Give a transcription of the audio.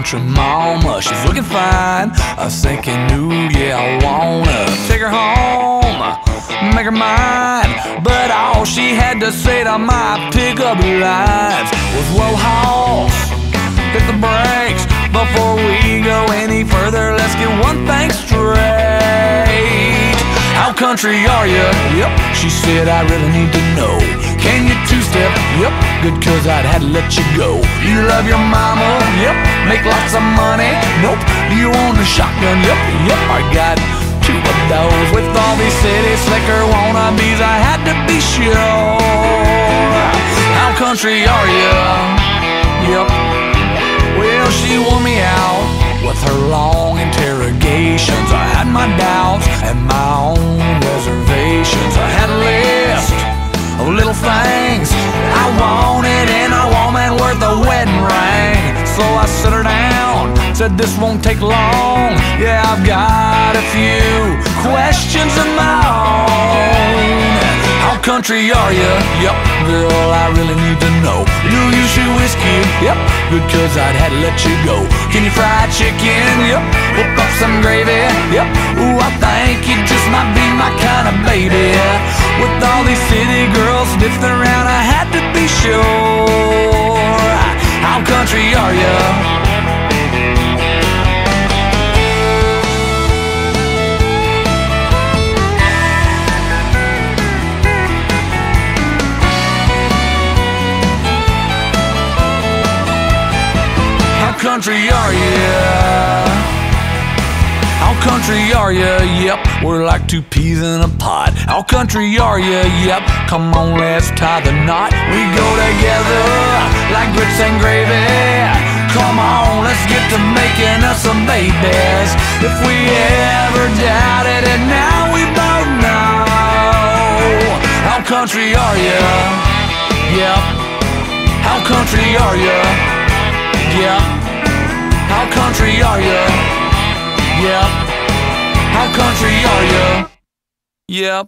country mama, she's looking fine. I was thinking, ooh, yeah, I wanna take her home, make her mine. But all she had to say to my pickup lines was, whoa, hoss, hit the brakes. Before we go any further, let's get one thing straight. Country are you? Yep, she said, I really need to know. Can you two step? Yep, good cause I'd had to let you go. You love your mama? Yep, make lots of money? Nope, you own a shotgun? Yep, yep, I got two of those. With all these city slicker wannabes, I had to be sure. How country are you? Yep, well, she wore me out with her long interrogations. I had my doubts and my said this won't take long. Yeah, I've got a few questions of my own. How country are you? Yep, girl, I really need to know. Do you shoot whiskey? Yep, good cause I'd had to let you go. Can you fry chicken? Yep, whip up some gravy? Yep, ooh, I think you just might be my kind of baby. With all these city girls sniffing around, I had to be sure. How country are you? Country are you? How country are you? Yep, we're like two peas in a pod. How country are you? Yep, come on, let's tie the knot. We go together like grits and gravy. Come on, let's get to making us some babies. If we ever doubted it, now we both know. How country are you? Yep. How country are you? Yep. How country are you? Yep. How country are you? Yep.